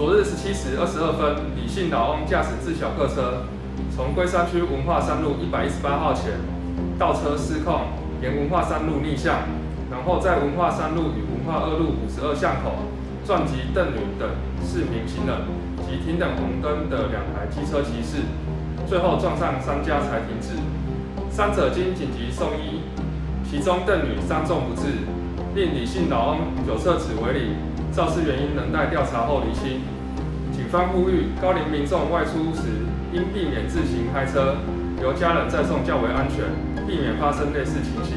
昨日十七时二十二分，李姓老翁驾驶自小客车，从龟山区文化三路一百一十八号前倒车失控，沿文化三路逆向，然后在文化三路与文化二路五十二巷口撞击邓女等四名行人及停等红灯的两台机车骑士，最后撞上商家才停止。伤者经紧急送医，其中邓女伤重不治，令李姓老翁酒测指为零，肇事原因等待调查后离清。警方呼吁高龄民众外出时应避免自行开车，由家人载送较为安全，避免发生类似情形。